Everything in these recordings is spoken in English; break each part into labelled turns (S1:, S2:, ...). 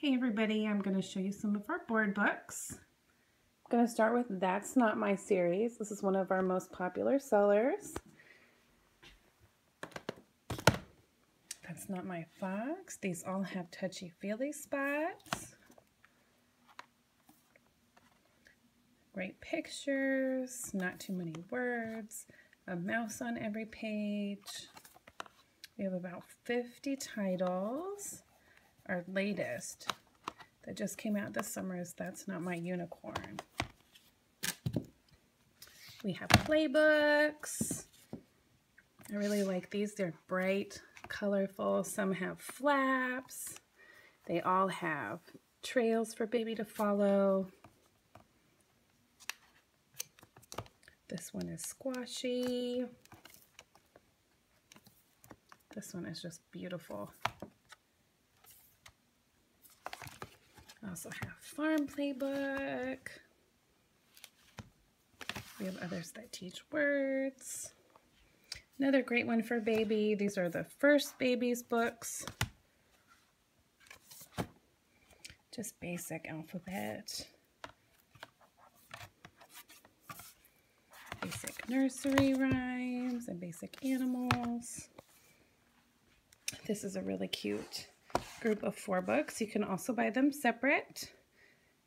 S1: Hey everybody, I'm going to show you some of our board books. I'm going to start with That's Not My Series. This is one of our most popular sellers. That's Not My Fox. These all have touchy-feely spots. Great pictures, not too many words, a mouse on every page. We have about 50 titles our latest that just came out this summer is That's Not My Unicorn. We have playbooks. I really like these. They're bright, colorful. Some have flaps. They all have trails for baby to follow. This one is squashy. This one is just beautiful. Also have Farm Playbook. We have others that teach words. Another great one for baby. These are the first baby's books. Just basic alphabet. Basic nursery rhymes and basic animals. This is a really cute group of four books. You can also buy them separate.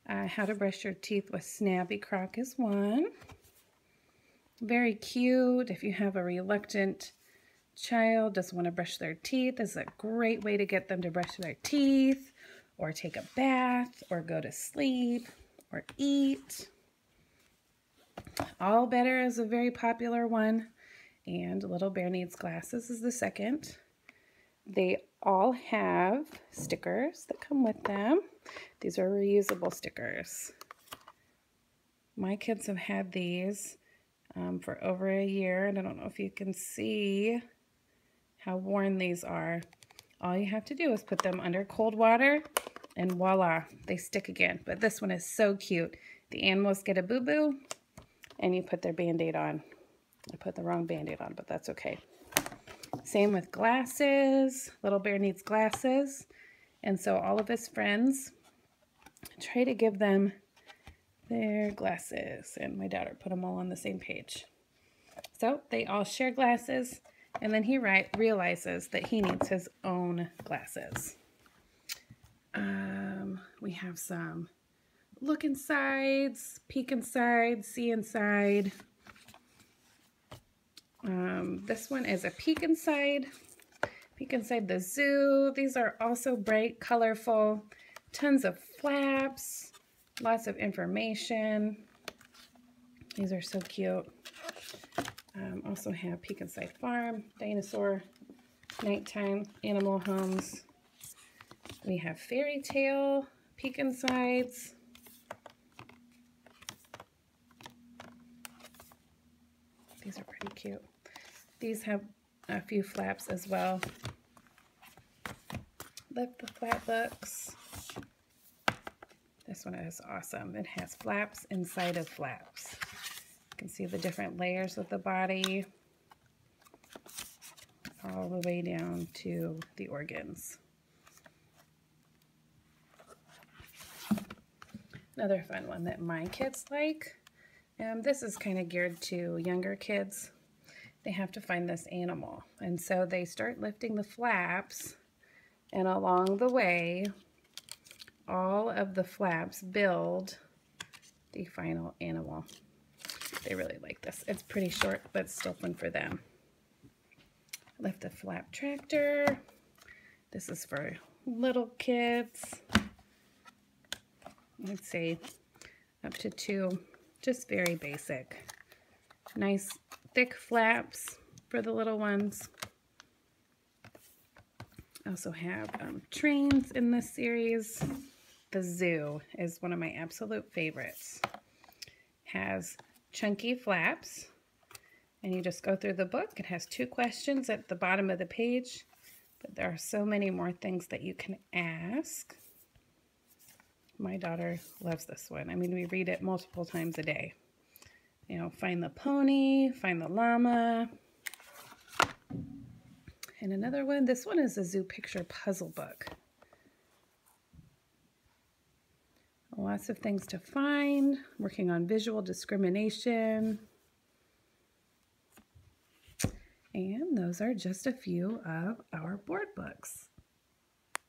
S1: Uh, How to Brush Your Teeth with Snappy Croc is one. Very cute. If you have a reluctant child, doesn't want to brush their teeth, this is a great way to get them to brush their teeth or take a bath or go to sleep or eat. All Better is a very popular one. And Little Bear Needs Glasses is the second. They all have stickers that come with them. These are reusable stickers. My kids have had these um, for over a year, and I don't know if you can see how worn these are. All you have to do is put them under cold water, and voila, they stick again. But this one is so cute. The animals get a boo-boo, and you put their Band-Aid on. I put the wrong Band-Aid on, but that's okay. Same with glasses. Little Bear needs glasses. And so all of his friends try to give them their glasses. And my daughter put them all on the same page. So they all share glasses. And then he right, realizes that he needs his own glasses. Um, we have some look insides, peek inside, see inside. Um, this one is a peek inside, peek inside the zoo. These are also bright, colorful, tons of flaps, lots of information. These are so cute. Um, also have peek inside farm, dinosaur, nighttime, animal homes. We have fairy tale, peek insides. These are pretty cute. These have a few flaps as well. Lift the flap books. This one is awesome. It has flaps inside of flaps. You can see the different layers of the body all the way down to the organs. Another fun one that my kids like. Um, this is kind of geared to younger kids they have to find this animal. And so they start lifting the flaps and along the way, all of the flaps build the final animal. They really like this. It's pretty short, but still fun for them. Lift the flap tractor. This is for little kids. I'd say up to two, just very basic. Nice thick flaps for the little ones. I also have um, trains in this series. The Zoo is one of my absolute favorites. Has chunky flaps. And you just go through the book. It has two questions at the bottom of the page. But there are so many more things that you can ask. My daughter loves this one. I mean, we read it multiple times a day you know, find the pony, find the llama. And another one, this one is a zoo picture puzzle book. Lots of things to find, working on visual discrimination. And those are just a few of our board books.